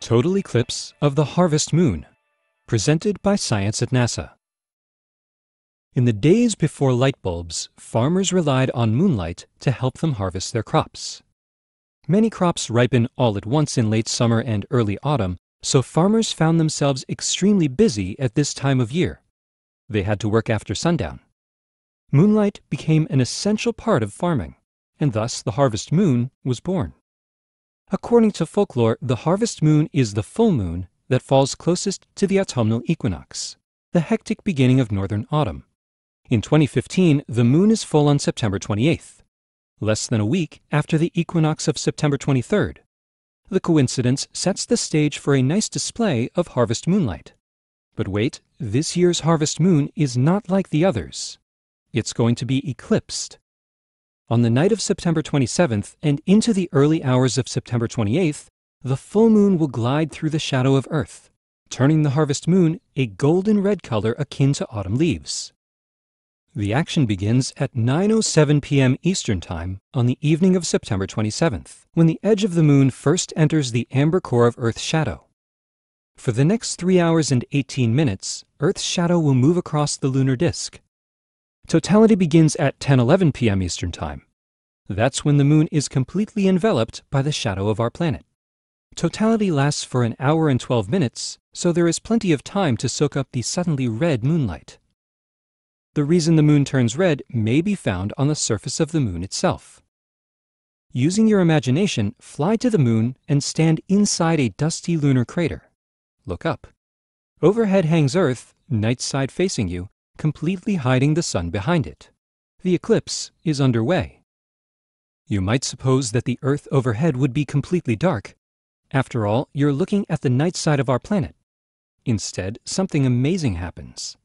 Total Eclipse of the Harvest Moon, presented by Science at NASA. In the days before light bulbs, farmers relied on moonlight to help them harvest their crops. Many crops ripen all at once in late summer and early autumn, so farmers found themselves extremely busy at this time of year. They had to work after sundown. Moonlight became an essential part of farming, and thus the harvest moon was born. According to folklore, the harvest moon is the full moon that falls closest to the autumnal equinox, the hectic beginning of northern autumn. In 2015, the moon is full on September 28th, less than a week after the equinox of September 23rd. The coincidence sets the stage for a nice display of harvest moonlight. But wait, this year's harvest moon is not like the others. It's going to be eclipsed. On the night of September 27th and into the early hours of September 28th, the full moon will glide through the shadow of Earth, turning the harvest moon a golden red color akin to autumn leaves. The action begins at 9:07 p.m. Eastern Time on the evening of September 27th, when the edge of the moon first enters the amber core of Earth's shadow. For the next 3 hours and 18 minutes, Earth's shadow will move across the lunar disk, Totality begins at 10:11 p.m. Eastern Time. That's when the moon is completely enveloped by the shadow of our planet. Totality lasts for an hour and 12 minutes, so there is plenty of time to soak up the suddenly red moonlight. The reason the moon turns red may be found on the surface of the moon itself. Using your imagination, fly to the moon and stand inside a dusty lunar crater. Look up. Overhead hangs Earth, night side facing you, completely hiding the sun behind it. The eclipse is underway. You might suppose that the Earth overhead would be completely dark. After all, you're looking at the night side of our planet. Instead, something amazing happens.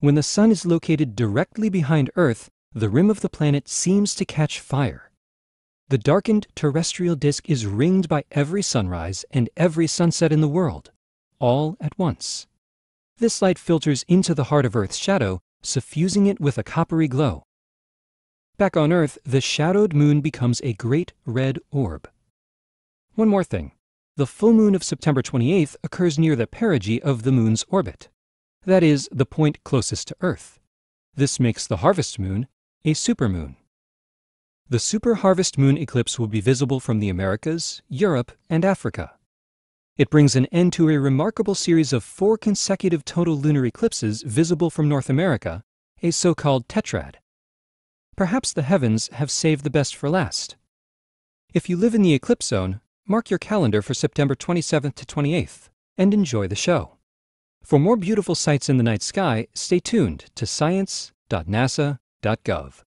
When the sun is located directly behind Earth, the rim of the planet seems to catch fire. The darkened terrestrial disk is ringed by every sunrise and every sunset in the world, all at once. This light filters into the heart of Earth's shadow, suffusing it with a coppery glow. Back on Earth, the shadowed moon becomes a great red orb. One more thing. The full moon of September 28th occurs near the perigee of the moon's orbit. That is, the point closest to Earth. This makes the harvest moon a supermoon. The super harvest moon eclipse will be visible from the Americas, Europe, and Africa. It brings an end to a remarkable series of four consecutive total lunar eclipses visible from North America, a so-called tetrad. Perhaps the heavens have saved the best for last. If you live in the eclipse zone, mark your calendar for September 27th to 28th and enjoy the show. For more beautiful sights in the night sky, stay tuned to science.nasa.gov.